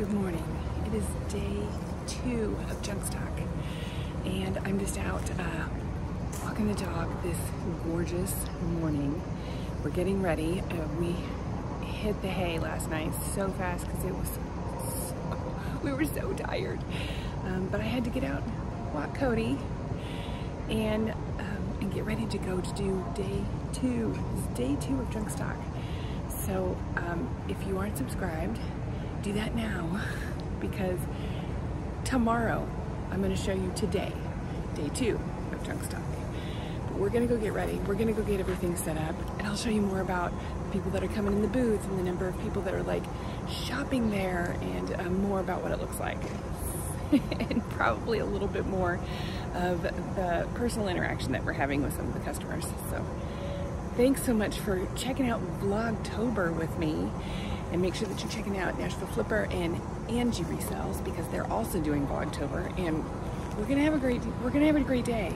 Good morning. It is day two of Junkstock, and I'm just out uh, walking the dog this gorgeous morning. We're getting ready. Uh, we hit the hay last night so fast because it was so, we were so tired. Um, but I had to get out, walk Cody, and um, and get ready to go to do day two. It's day two of Junkstock. So um, if you aren't subscribed, do that now because tomorrow I'm going to show you today, day two of Junkstock. But we're going to go get ready. We're going to go get everything set up and I'll show you more about the people that are coming in the booths and the number of people that are like shopping there and um, more about what it looks like. and probably a little bit more of the personal interaction that we're having with some of the customers. So thanks so much for checking out Vlogtober with me and make sure that you're checking out Nashville Flipper and Angie Resells because they're also doing Vlogtober and we're gonna have a great we're gonna have a great day.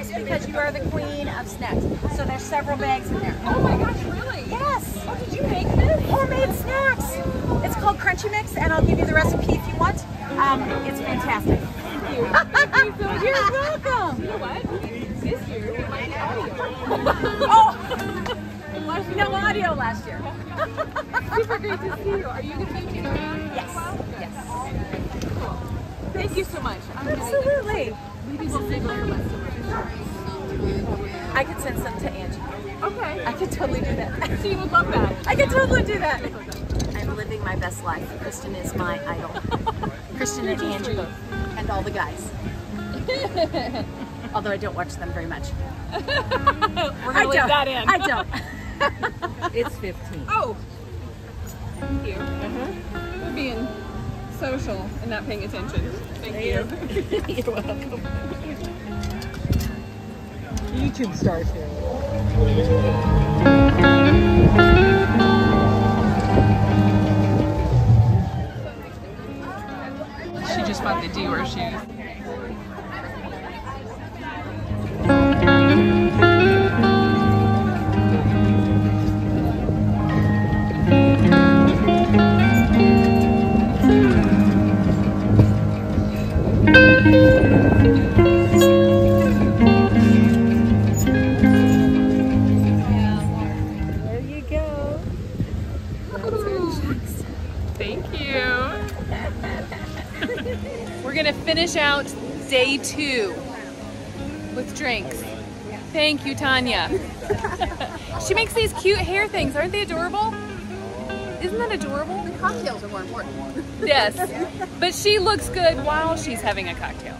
Because you are the queen of snacks. So there's several bags in there. Oh my gosh, really? Yes. Oh, did you make this? Homemade snacks. It's called Crunchy Mix, and I'll give you the recipe if you want. Um, it's fantastic. Thank you. You're welcome. You know what? This year we might be audio. Oh, no audio last year. Super great to see you. Are you going to be taking around? Yes. Yes. Thank you so much. Absolutely. Maybe we'll the rest of it. I could send some to Angie. Okay. I could totally do that. She would love that. I could totally do that. I'm living my best life. Kristin is my idol. Kristin and Angie both. And all the guys. Although I don't watch them very much. We're gonna leave don't. that in. I don't. It's 15. Oh. Thank you. Mm-hmm. We're being social and not paying attention. Thank you. You're welcome. YouTube stars here. She just bought the Dior shoes. Thank you. We're gonna finish out day two with drinks. Thank you, Tanya. she makes these cute hair things. Aren't they adorable? Isn't that adorable? The cocktails are more important. Yes. But she looks good while she's having a cocktail.